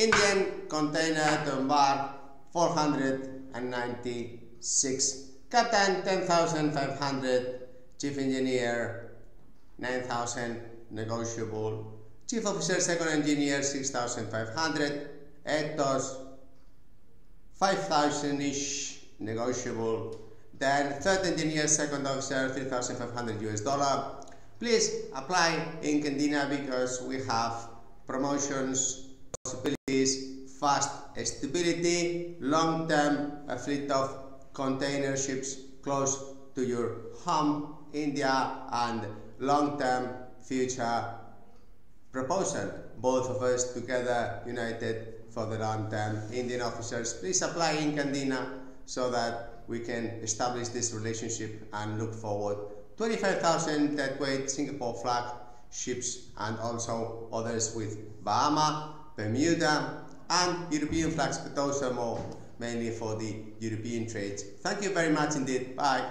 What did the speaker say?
Indian container to embark 496. Captain 10,500. Chief engineer 9,000 negotiable. Chief officer second engineer 6,500. ETOs 5,000 ish negotiable. Then third engineer second officer 3,500 US dollar. Please apply in Candina because we have promotions, possibilities, fast stability, long-term a fleet of container ships close to your home, India, and long-term future proposal. Both of us together united for the long-term Indian officers. Please apply in Candina so that we can establish this relationship and look forward 25,000 deadweight Singapore flag ships and also others with Bahama, Bermuda and European flags but those are more mainly for the European trade. Thank you very much indeed. Bye.